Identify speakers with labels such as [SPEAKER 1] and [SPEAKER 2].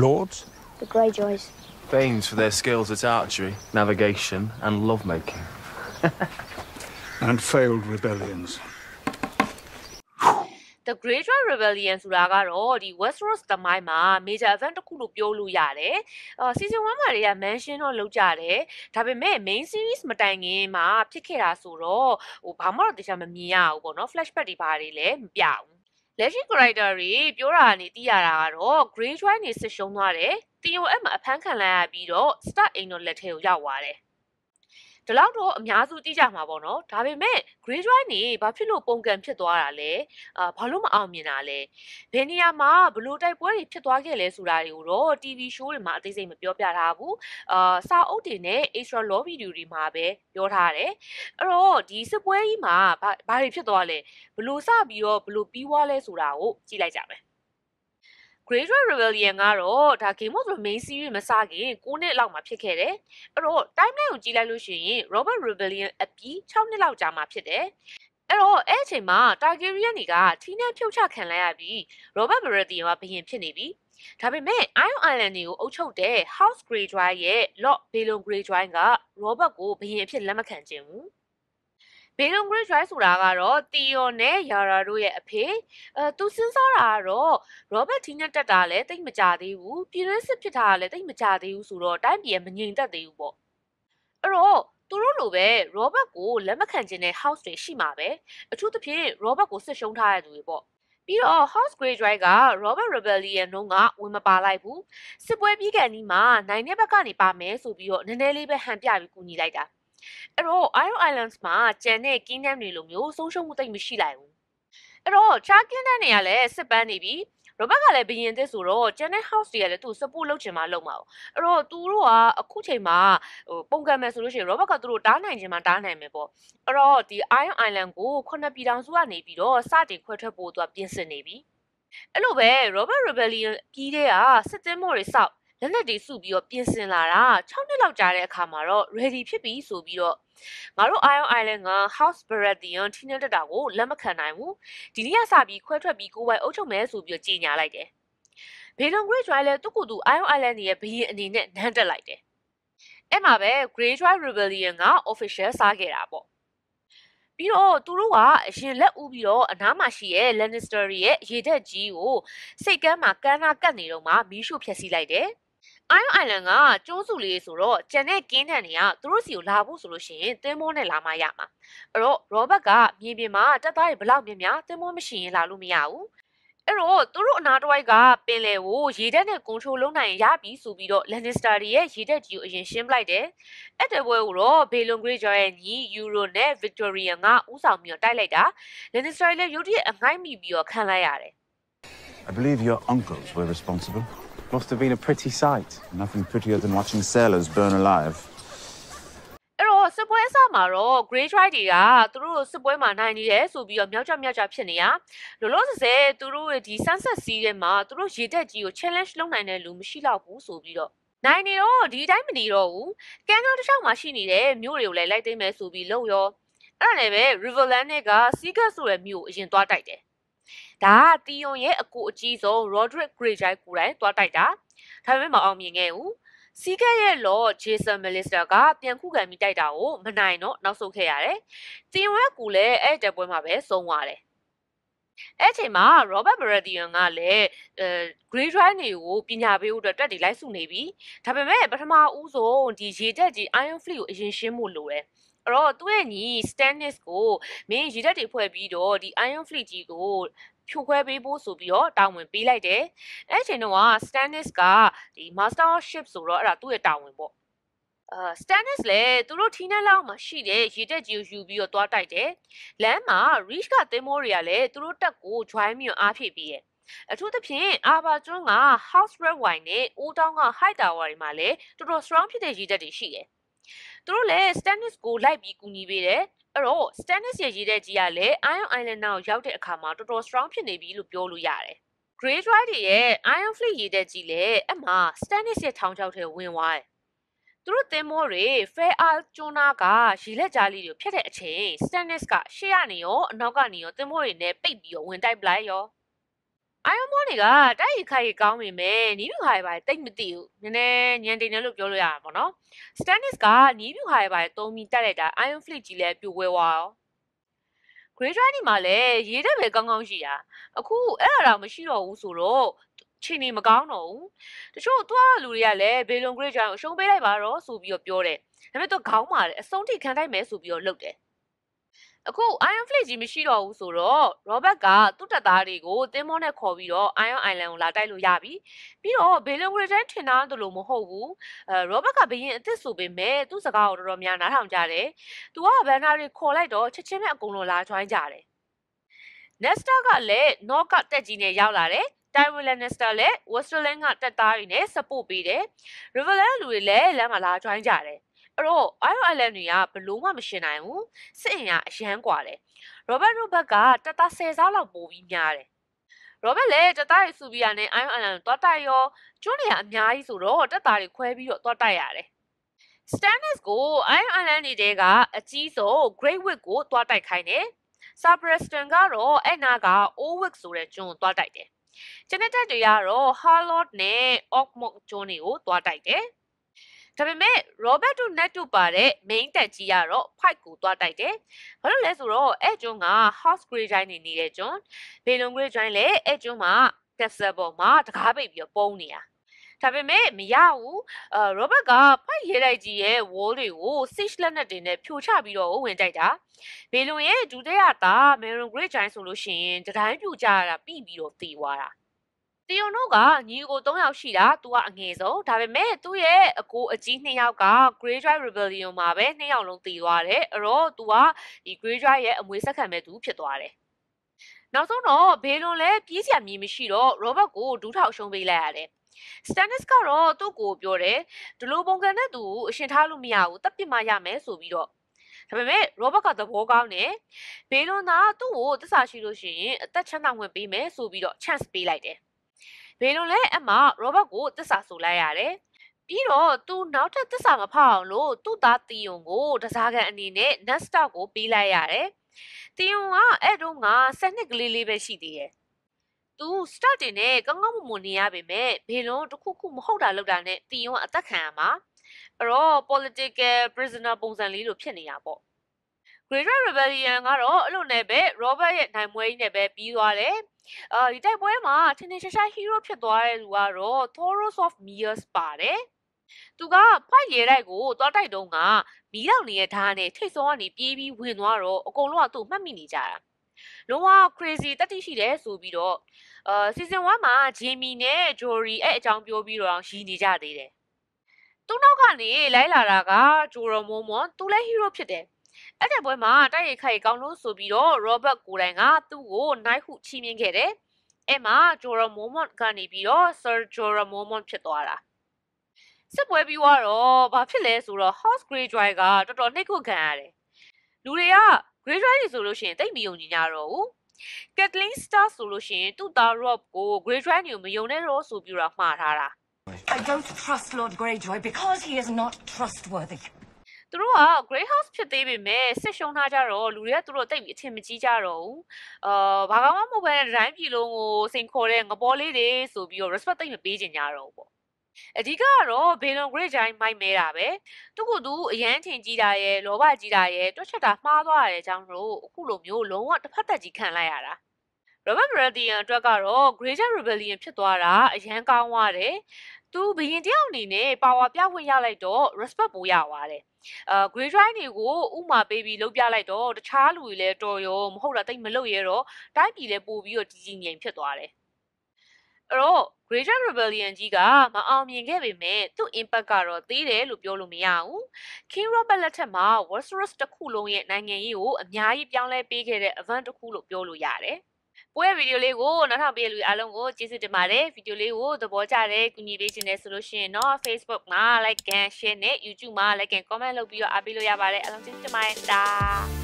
[SPEAKER 1] Lords?
[SPEAKER 2] The Greyjoys.
[SPEAKER 3] Famed for their skills at archery, navigation, and lovemaking.
[SPEAKER 1] And failed rebellions.
[SPEAKER 4] The Greyjoy Rebellion ဆိုတာကတော့ဒီ Westeros သမိုင်းမှာ major event တစ်ခုလို့ပြောလို့ရတယ်။အော် season 1မှာတွေက mention တော့လုပ်ကြတယ်။ဒါပေမဲ့ main series မတိုင်ခင်မှာဖြစ်ခဲ့တာဆိုတော့ဟိုဘာမှတော့တရားမမြင်ရဘူးပေါ့နော်။ flashback တွေဘာတွေလည်းမပြဘူး။ ။ လက်ရှိ character တွေပြောတာကနေသိရတာကတော့ Greyjoy နေစစ်ရှုံးသွားတယ်။ TOS မှာအဖမ်းခံလိုက်ရပြီးတော့ Stark အိမ်တော်လက်ထဲကိုရောက်သွားတယ်။ ဒီလောက်တော့အများစုသိကြမှာပေါ့နော်ဒါပေမဲ့ Greyjoy နေဘာဖြစ်လို့ပုံကံဖြစ်သွားတာလဲအာဘာလို့မအောင်မြင်တာလဲဘယ်နေရာမှာဘလို့တိုက်ပွဲတွေဖြစ်သွားခဲ့လဲဆိုတာတွေကိုတော့ TV show တွေမှာအသေးစိတ်မပြောပြထားဘူးအာစာအုပ်တွေနဲ့ extra law video တွေမှာပဲပြောထားတယ်အဲ့တော့ဒီစစ်ပွဲကြီးမှာဘာဘာတွေဖြစ်သွားလဲဘလို့စပြီးတော့ဘလို့ပြီးွားလဲဆိုတာကိုကြည့်လိုက်ကြမယ် Greyjoy Rebellion ကတော့ဒါ Game of Thrones main series မစခင်9နှစ်လောက်မှာဖြစ်ခဲ့တယ်။အဲ့တော့ timeline ကိုကြည့်လိုက်လို့ရှိရင် Robert Rebellion အပြီး6နှစ်လောက်ကြာမှဖြစ်တယ်။အဲ့တော့အဲ့အချိန်မှာ Targaryen တွေကထိနှက်ဖြုတ်ချခံလိုက်ရပြီး Robert Baratheon ကဘရင်ဖြစ်နေပြီ။ဒါပေမဲ့ Iron Island တွေကိုအုပ်ချုပ်တဲ့ House Greyjoy ရဲ့ Lord Balon Greyjoy က Robert ကိုဘရင်အဖြစ်လက်မခံချင်ဘူး။ Balon Greyjoy ဆိုတာကတော့ Theon နဲ့ Yara တို့ရဲ့အဖေအဲသူစဉ်းစားတာကတော့ရောဘတ်းတက်တာလည်းသိပ်မကြာသေးဘူးပြည်တွင်းစစ်ဖြစ်တာလည်းသိပ်မကြာသေးဘူးဆိုတော့တိုင်းပြည်မငြိမ်သက်သေးဘူးပေါ့အဲ့တော့သူတို့လိုပဲရောဘတ်ကိုလက်မခံချင်တဲ့ house တွေရှိမှာပဲအထူးသဖြင့်ရောဘတ်ကိုစစ်ရှုံးထားတဲ့သူတွေပေါ့ပြီးတော့ House Greyjoy က Robert Rebellion တို့ကဝင်မပါလိုက်ဘူးစစ်ပွဲပြီးကန်ဒီမှာနိုင်တဲ့ဘက်ကနေပါမယ်ဆိုပြီးတော့နည်းနည်းလေးပဲဟန်ပြပြီးကူညီလိုက်တာ အဲ့တော့ Iron Islands မှာကျန်တဲ့ kingdom တွေလိုမျိုးဆုံးရှုံးမှုတိတ်မရှိလိုက်ဘူးအဲ့တော့ Char kingdom တွေကလည်းစစ်ပန်းနေပြီရိုဘတ်ကလည်းဘရင်သစ်ဆိုတော့ကျန်တဲ့ house တွေကလည်းသူ့ support လုပ်ချင်မှလုပ်မှာ။အဲ့တော့သူတို့ကအခုချိန်မှာဟိုပုံကံမယ်ဆိုလို့ရှိရင်ရိုဘတ်ကသူတို့တားနိုင်ချင်မှတားနိုင်မယ်ပေါ့။အဲ့တော့ဒီ Iron Island ကိုခုနှစ်ပြည်ထောင်စုကနေပြီးတော့စတင်ခွဲထွက်ဖို့သူကပြင်ဆင်နေပြီ။အဲ့လိုပဲ Robert Rebellion ပြီးတဲ့ကစစ်သည်မော်တွေစောက် လက်နက်တွေစုပြီးတော့ပြင်ဆင်လာတာ6နှစ်လောက်ကြာတဲ့အခါမှာတော့ ready ဖြစ်ပြီဆိုပြီးတော့ငါတို့ Iron Island က House Baratheon ထိနေတတာကိုလက်မခံနိုင်ဘူးဒီနေ့ကစပြီးခွဲထွက်ပြီးကိုယ်ပိုင်အုပ်ချုပ်မယ်ဆိုပြီးတော့ကြေညာလိုက်တယ်ဘေလွန် Greyjoy လည်းသူ့ကိုယ်သူ Iron Island ရဲ့ဘရင်အနေနဲ့နန်းတက်လိုက်တယ်အဲ့မှာပဲ Greyjoy Rebellion က official စားခဲ့တာပေါ့ပြီးတော့သူတို့ကအရင်လက်ဦးပြီးတော့အနားမှာရှိရဲ့ Lannister ရဲ့ရေတက်ကြီးကိုစိတ်ကမ်းမှာကမ်းနာကတ်နေတော့မှမီးရှို့ဖျက်ဆီးလိုက်တယ် Iron Island ကကျိုးစုလေးဆိုတော့ကျန်တဲ့ကင်းတန်တွေကသူတို့စီကိုလာဖို့ဆိုလို့ရှိရင်သင်္ဘောနဲ့လာမှရမှာအဲ့တော့ Robert ကမြေပြင်မှာတက်သားတွေဘလောက်မြင်များသင်္ဘောမရှိရင်လာလို့မရဘူးအဲ့တော့သူတို့အနာတဝိုက်ကပင်လယ်ကိုရေတက်နဲ့ကွန်ထရိုလုပ်နိုင်ရပြီဆိုပြီးတော့ Lannister တွေရဲ့ရေတက်ကြီးကိုအရင်ရှင်းပလိုက်တယ်အဲ့တဲ့ဘွဲကိုတော့ Balon Greyjoy ရဲ့ညီ Euro နဲ့ Victorian ကဥဆောင်ပြီးတော့တိုက်လိုက်တာ Lannister တွေလည်းရုတ်တရက်အငိုက်မိပြီးတော့ခံလိုက်ရတယ်
[SPEAKER 5] I believe your uncles were responsible.
[SPEAKER 3] Must have been a pretty sight.
[SPEAKER 5] Nothing prettier than watching sailors burn alive.
[SPEAKER 4] အဲ့တော့စစ်ပွဲအစမှာတော့ Greyjoy တွေကသူတို့စစ်ပွဲမှာနိုင်နေတယ်ဆိုပြီးတော့မြောက်ကျမြောက်ကျဖြစ်နေရလောလောဆယ်ဆယ်သူတို့ရဲ့ဒီ sunset sea ထဲမှာသူတို့ရေတက်ကြီးကို challenge လုပ်နိုင်တဲ့လူမရှိတော့ဘူးဆိုပြီးတော့နိုင်နေတော့ဒီတိုင်းမနေတော့ဘူးကန်းကားတစ်ချောင်းမှာရှိနေတဲ့မြို့တွေကိုလည်းလိုက်သိမ်းမယ်ဆိုပြီးလုံရောအဲ့ဒါလည်းပဲ Riverland နဲ့က Seagull ဆိုတဲ့မြို့ကိုအရင်သွားတိုက်တယ် ဒါကတီယွန်ရဲ့အကိုအကြီးဆုံး Roderick Greyjoy ကိုယ်တိုင်သွားတိုက်တာဒါပေမဲ့မအောင်မြင်ခဲ့ဘူးစီကက်ရဲ့လော့ဂျေဆန်မလစ္စတာကပြန်ခုခံပြီးတိုက်တာကိုမနိုင်တော့နောက်ဆုတ်ခဲ့ရတယ်။တင်ဝက်ကူလည်းအဲ့တဲ့ပွဲမှာပဲဆုံးသွားတယ်။အဲ့ချိန်မှာ Robert Baratheon ကလည်းအဲ Grey Drive တွေကိုပညာပေးဖို့အတွက်တက်တီလိုက်စုနေပြီ။ဒါပေမဲ့ပထမဦးဆုံးဒီရေတက်ကြီး Iron Fleet ကိုအရင်ရှင်းဖို့လိုတယ်။အဲ့တော့သူ့ရဲ့ညီ Stannis ကိုမင်းရေတက်တွေဖွဲ့ပြီးတော့ဒီ Iron Fleet ကြီးကို ဖြိုခွဲပေးဖို့ဆိုပြီးတော့တာဝန်ပေးလိုက်တယ်။အဲ့ချိန်တော့ Stannis ကဒီ Master Ship ဆိုတော့အဲ့ဒါသူ့ရဲ့တာဝန်ပေါ့။အာ Stannis လည်းသူတို့ထီးနှက်လောက်မှာရှိတဲ့ရေတက်ကြီးကိုယူပြီးတော့တွားတိုက်တယ်။လမ်းမှာ Reach ကသင်းမိုးတွေကလည်းသူတို့တက်ကို join ပြီးအားဖြည့်ပြီးရဲ့။အထူးသဖြင့်အာဘာကျွန်းက House Red Wine နဲ့ Old Town က High Tower တွေမှာလည်းတော်တော် strong ဖြစ်တဲ့ရေတက်တွေရှိတယ်။သူတို့လည်း Stannis ကိုလိုက်ပြီးကူညီပေးတယ် အဲ့တော့ Stannis ရဲ့ရေးတဲ့ကြီးကလည်း Iron Island ကိုရောက်တဲ့အခါမှာတော်တော် strong ဖြစ်နေပြီလို့ပြောလို့ရတယ်။ Greyjoy တွေရဲ့ Iron Fleet ရေးတဲ့ကြီးလည်းအမှ Stannis ရဲ့ထောင်ချောက်ထဲဝင်သွားတယ်။သူတို့သင်္ဘောတွေ Fair Isle ကျွန်းနာကရေလက်ကြားလေးတွေဖြတ်တဲ့အချိန် Stannis ကရှေ့ကနေရောအနောက်ကနေရောသင်္ဘောတွေနဲ့ပိတ်ပြီးတော့ဝင်တိုက်ပလိုက်ရော အိုင်ယွန်မောတွေကတိုက်ရိုက်ခိုက်ကောင်းပေမဲ့နီးပြူဟာရပါတိတ်မသိဘူးနည်းနည်းညံတင်တယ်လို့ပြောလို့ရမှာပေါ့နော် Stannis ကနီးပြူဟာရပါသုံးပြီးတက်လိုက်တာ Iron Fleet ကြီးလည်းပြိုဝဲသွားရော Grey Dragon ဒီမှာလည်းရေးတက်ပဲကောင်းကောင်းရှိတာအခုအဲ့အရာတော့မရှိတော့ဘူးဆိုတော့ချိန်နေမကောင်းတော့ဘူးတချို့သွားလူတွေကလည်းဘေလွန် Grey Dragon ကိုရှုံးပေးလိုက်ပါတော့ဆိုပြီးတော့ပြောတယ်ဒါပေမဲ့သူခေါင်းမာတယ်အဆုံးထိခံတိုက်မယ်ဆိုပြီးတော့လုပ်တယ် အခု Iron Fleet ကြီးမရှိတော့ဘူးဆိုတော့ Robert ကသူ့တပ်သားတွေကိုတင်းမောနဲ့ခေါ်ပြီးတော့ Iron Island ကိုလာတိုက်လို့ရပြီပြီးတော့ဘေလွန် Grey Dragon ထင်တာတလို့မဟုတ်ဘူးအဲ Robert ကဘရင်အစ်စ်ဆိုပေမဲ့သူ့စကားကိုတော်တော်များနားထောင်ကြတယ်သူကဘန်နာတွေခေါ်လိုက်တော့ချက်ချင်းပဲအကုန်လုံးလာ join ကြတယ် Nesta ကလည်း North ကတက်ကြီးနဲ့ရောက်လာတယ် Tywin Lannister လည်း Westerland ကတက်သားတွေနဲ့ support ပေးတယ် Riverland လူတွေလည်းလမ်းမှာလာ join ကြတယ် အဲ့တော့ Iron Island တွေကဘလို့မှမရှင်းနိုင်ဘူးစစ်အင်ကအရန်กว่าတယ် Robert တို့ဘက်ကတက်သား10စားလောက်ပိုပြီးများတယ် Robert လည်းတက်သားတွေစုပြီးရနဲ့ Iron Island ကိုသွားတိုက်ရောကျွန်းတွေကအများကြီးဆိုတော့တက်သားတွေခွဲပြီးတော့သွားတိုက်ရတယ် Stannis ကို Iron Island တွေတဲကအကြီးဆုံး Great Wig ကိုသွားတိုက်ခိုင်းတယ် Sabreston ကတော့အဲ့နာက Owick ဆိုတဲ့ကျွန်းကိုသွားတိုက်တယ်ကျန်တဲ့တပ်တွေကတော့ Harlot နဲ့ Orkmok ကျွန်းတွေကိုသွားတိုက်တယ် ဒါပေမဲ့ Robert တို့ net တို့ပါတဲ့ main တက်ကြီးကတော့ Fight ကိုသွားတိုက်တယ်။ဘာလို့လဲဆိုတော့အဲ့ကျွန်းက House Grey Giant နေနေတဲ့ကျွန်း။ဘေလွန် Grey Giant လည်းအဲ့ကျွန်းမှာ Castle ပေါ်မှာတကားပိတ်ပြီးတော့ပုံနေတာ။ဒါပေမဲ့မရဘူး။အာ Robert က Fight ရဲတိုက်ကြီးရဲ့ wall တွေကို siege လက်နက်တွေနဲ့ဖြိုချပြီးတော့ဝင်တိုက်တာ။ဘေလွန်ရဲ့ဒုတိယသား Maron Grey Giant ဆိုလို့ရှိရင်တတိုင်းပြူကြရတာပြီးပြီးတော့တည်သွားတာ။ တီယွန်တို့ကညီအကို3ယောက်ရှိတာသူကအငယ်ဆုံးဒါပေမဲ့သူ့ရဲ့အကိုအကြီး2ယောက်က Grey Drive Rebellion မှာပဲ2ယောက်လုံးတည်သွားတယ်အဲ့တော့သူကဒီ Grey Drive ရဲ့အမွေဆက်ခံမဲ့သူဖြစ်သွားတယ်နောက်ဆုံးတော့ဘေလွန်လည်းပြေးစရာမြေမရှိတော့ Robert ကိုဒူးထောက်ရှုံးပေးလိုက်ရတယ် Stannis ကတော့သူ့ကိုပြောတယ်ဒီလိုပုံစံနဲ့သူအရှင်ထားလို့မရဘူးတပ်ပစ်မှရမယ်ဆိုပြီးတော့ဒါပေမဲ့ Robert ကသဘောကောင်းတယ်ဘေလွန်ကသူ့ကိုတစ္ဆာရှိလို့ရှိရင်အသက်ချမ်းသာဝင်ပေးမယ်ဆိုပြီးတော့ chance ပေးလိုက်တယ် ဘေလွန်လည်းအမ Robert ကိုတစ္ဆာဆိုလိုက်ရတယ်ပြီးတော့သူနောက်ထပ်တစ္ဆာမဖောက်အောင်လို့သူ့သားတီယုံကိုတစားကန်အနေနဲ့ Nesta ကိုပေးလိုက်ရတယ်တီယုံကအဲ့တုန်းက7နှစ်ကလေးလေးပဲရှိသေးတယ်သူ start တင်နဲ့ကောင်းကောင်းမွန်မွန်နေရပေမဲ့ဘေလွန်တခုခုမဟုတ်တာလောက်တာနဲ့တီယုံကအသက်ခံရမှာအဲ့တော့ political prisoner ပုံစံလေးလိုဖြစ်နေတာပေါ့ Great Rebellion ကတော့အဲ့လိုနဲ့ပဲ Robert ရဲ့နိုင်မွေးကြီးနဲ့ပဲပြီးသွားတယ်။ အာဒီတိုက်ပွဲမှာထင်ထင်ရှားရှား hero ဖြစ်သွားတဲ့လူကတော့ Thoros of Mears ပါတယ်။သူကဖိုက်ရဲတိုက်ကိုသွားတိုက်တုန်းကမီးလောင်နေတဲ့ဓာတ်နဲ့ထိတ်ဆုံးကနေပြေးပြီးဝင်သွားတော့အကုန်လုံးကသူ့မှတ်မိနေကြတာ။လုံးဝ crazy တတိရှိတယ်ဆိုပြီးတော့အာ season 1မှာ Jamie နဲ့ Jory အဲ့အကြောင်းပြောပြီးတော့ရည်နေကြသေးတယ်။သူ့နောက်ကနေလိုက်လာတာက Jorah Mormont သူလည်း hero ဖြစ်တယ်။ အဲ့တဲ့ပွဲမှာတိုက်ရိုက်ခိုက်ကောင်းလို့ဆိုပြီးတော့ Robert ကိုယ်တိုင်ကသူ့ကို knight ဟုချီးမြှင့်ခဲ့တယ်။အဲ့မှာ Jorah Mormont ကနေပြီးတော့ Sir Jorah Mormont ဖြစ်သွားတာ။စစ်ပွဲပြီးတော့ဘာဖြစ်လဲဆိုတော့ House Greyjoy ကတော်တော်နှိပ်ခွခံရတယ်။လူတွေက Greyjoy တွေဆိုလို့ရှိရင်တိတ်မယုံကြည်ကြတော့ဘူး။ Kathleen Stark ဆိုလို့ရှိရင်သူ့သား Rob ကို Greyjoy တွေကိုမယုံနဲ့တော့ဆိုပြီးတော့မှားထားတာ။
[SPEAKER 2] I don't trust Lord Greyjoy because he is not trustworthy.
[SPEAKER 4] သူတို့က Grey House ဖြစ်သေးပေမဲ့စစ်ရှုံထားကြတော့လူတွေကသူတို့တိတ်ပြီးအထင်မကြီးကြတော့ဘူး။အာဘာကမှမဟုတ်ဘဲနဲ့တိုင်းပြည်လုံးကိုစိန်ခေါ်တဲ့ငပေါ်လေးတွေဆိုပြီးတော့ respect တိတ်မပေးကြကြတော့ဘူးပေါ့။အဓိကကတော့ဘေလွန် Grey Giant မိုက်မဲတာပဲ။သူကသူအရန်ထင်ကြီးတာရဲ့လောဘကြီးတာရဲ့တွက်ချက်တာမှားသွားတဲ့အကြောင်းလို့အခုလိုမျိုးလုံးဝတစ်ဖက်သက်ကြီးခံလိုက်ရတာ။ Robert Baratheon အတွက်ကတော့ Greater Rebellion ဖြစ်သွားတာအရန်ကောင်းသွားတယ်။ သူဘရင်တယောက်အနေနဲ့ power ပြခွင့်ရလိုက်တော့ respect ပိုရသွားတယ်။အာ Grey Drive တွေကိုဥမာပေးပြီးလုပ်ပြလိုက်တော့တခြားလူတွေလည်းတော်ရောမဟုတ်တာတိတ်မလုပ်ရတော့တိုင်းပြည်လည်းပို့ပြီးတော့ကြီးကြီးငြိမ်ဖြစ်သွားတယ်။အဲ့တော့ Greater Rebellion ကြီးကမအောင်မြင်ခဲ့ပေမဲ့သူ့ impact ကတော့သေးတယ်လို့ပြောလို့မရဘူး။ King Robert လက်ထက်မှာ Westeros တစ်ခုလုံးရဲ့နိုင်ငံရေးကိုအများကြီးပြောင်းလဲပေးခဲ့တဲ့ event တစ်ခုလို့ပြောလို့ရတယ်။ ပွဲဗီဒီယိုလေးကိုနောက်ထပ်ပေးလူအားလုံးကိုကျေးဇူးတင်ပါတယ်ဗီဒီယိုလေးကိုသဘောကျတဲ့ကူညီပေးခြင်းနဲ့ဆိုလို့ရှိရင်တော့ Facebook မှာ like and share နဲ့ YouTube မှာ like and comment လုပ်ပြီးတော့အားပေးလို့ရပါတယ်အားလုံးကျေးဇူးတင်ပါတယ်တာ